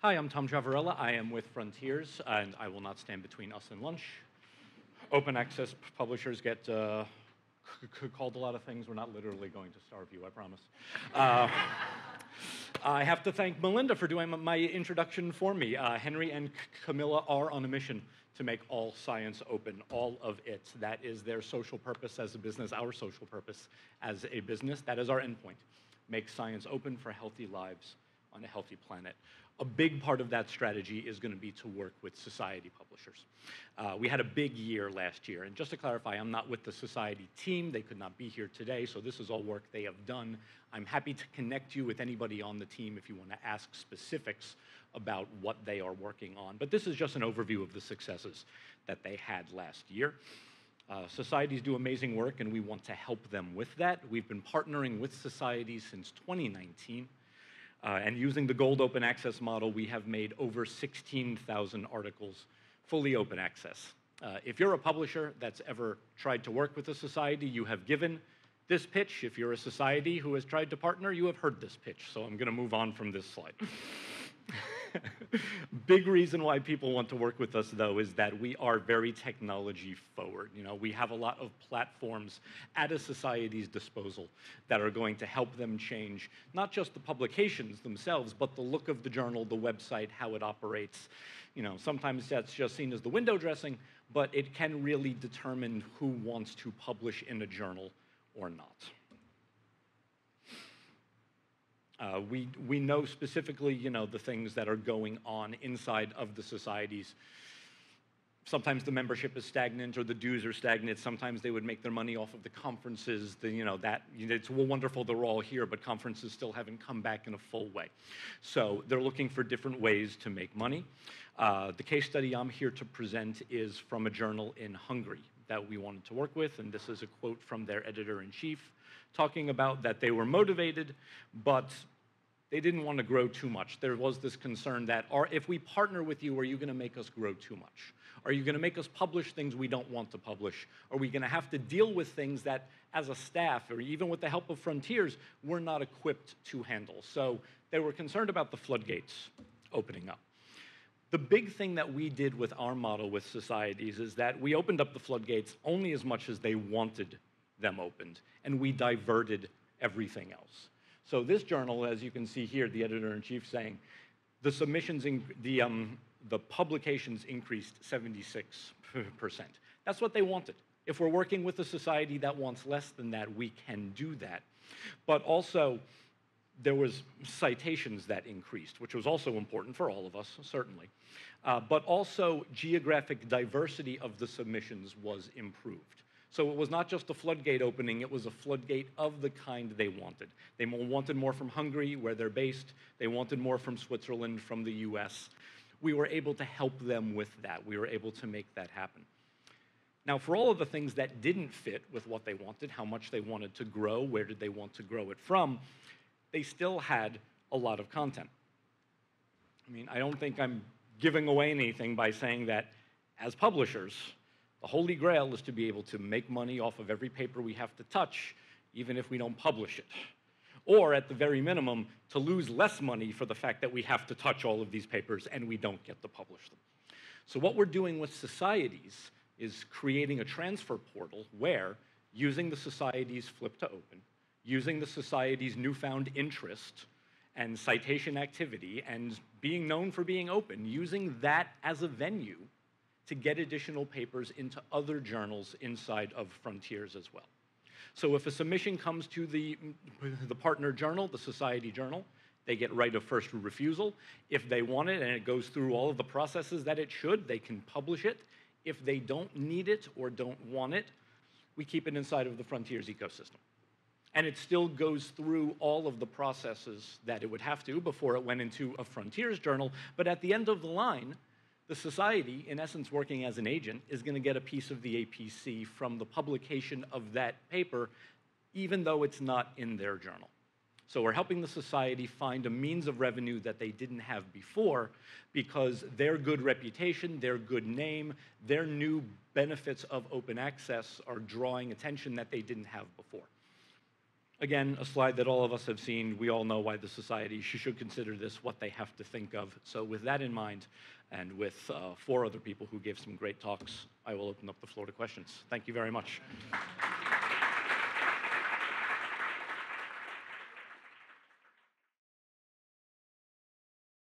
Hi, I'm Tom Ciavarella. I am with Frontiers, and I will not stand between us and lunch. Open access publishers get uh, called a lot of things. We're not literally going to starve you, I promise. Uh, I have to thank Melinda for doing my introduction for me. Uh, Henry and Kamila are on a mission to make all science open, all of it. That is their social purpose as a business, our social purpose as a business. That is our endpoint. Make science open for healthy lives on a healthy planet. A big part of that strategy is going to be to work with society publishers. Uh, we had a big year last year, and just to clarify, I'm not with the society team. They could not be here today, so this is all work they have done. I'm happy to connect you with anybody on the team if you want to ask specifics about what they are working on. But this is just an overview of the successes that they had last year. Uh, societies do amazing work, and we want to help them with that. We've been partnering with societies since 2019. Uh, and using the gold open access model, we have made over 16,000 articles fully open access. Uh, if you're a publisher that's ever tried to work with a society, you have given this pitch. If you're a society who has tried to partner, you have heard this pitch. So I'm going to move on from this slide. Big reason why people want to work with us, though, is that we are very technology forward. You know, we have a lot of platforms at a society's disposal that are going to help them change not just the publications themselves, but the look of the journal, the website, how it operates. You know, sometimes that's just seen as the window dressing, but it can really determine who wants to publish in a journal or not. Uh, we, we know specifically, you know, the things that are going on inside of the societies. Sometimes the membership is stagnant or the dues are stagnant. Sometimes they would make their money off of the conferences. The, you know, that, it's wonderful they're all here, but conferences still haven't come back in a full way. So they're looking for different ways to make money. Uh, the case study I'm here to present is from a journal in Hungary that we wanted to work with, and this is a quote from their editor-in-chief talking about that they were motivated, but they didn't want to grow too much. There was this concern that are, if we partner with you, are you going to make us grow too much? Are you going to make us publish things we don't want to publish? Are we going to have to deal with things that, as a staff, or even with the help of Frontiers, we're not equipped to handle? So they were concerned about the floodgates opening up. The big thing that we did with our model with societies is that we opened up the floodgates only as much as they wanted them opened, and we diverted everything else. So this journal, as you can see here, the editor-in-chief saying, the submissions, in, the, um, the publications increased 76%. That's what they wanted. If we're working with a society that wants less than that, we can do that. But also, there was citations that increased, which was also important for all of us, certainly. Uh, but also, geographic diversity of the submissions was improved. So it was not just a floodgate opening, it was a floodgate of the kind they wanted. They wanted more from Hungary, where they're based. They wanted more from Switzerland, from the US. We were able to help them with that. We were able to make that happen. Now, for all of the things that didn't fit with what they wanted, how much they wanted to grow, where did they want to grow it from, they still had a lot of content. I mean, I don't think I'm giving away anything by saying that as publishers, the holy grail is to be able to make money off of every paper we have to touch, even if we don't publish it. Or, at the very minimum, to lose less money for the fact that we have to touch all of these papers and we don't get to publish them. So, what we're doing with societies is creating a transfer portal where, using the society's flip to open, using the society's newfound interest and citation activity, and being known for being open, using that as a venue to get additional papers into other journals inside of Frontiers as well. So if a submission comes to the, the partner journal, the society journal, they get right of first refusal. If they want it and it goes through all of the processes that it should, they can publish it. If they don't need it or don't want it, we keep it inside of the Frontiers ecosystem. And it still goes through all of the processes that it would have to before it went into a Frontiers journal. But at the end of the line, the society, in essence working as an agent, is going to get a piece of the APC from the publication of that paper, even though it's not in their journal. So we're helping the society find a means of revenue that they didn't have before because their good reputation, their good name, their new benefits of open access are drawing attention that they didn't have before. Again, a slide that all of us have seen. We all know why the society should consider this what they have to think of. So, with that in mind, and with uh, four other people who gave some great talks, I will open up the floor to questions. Thank you very much.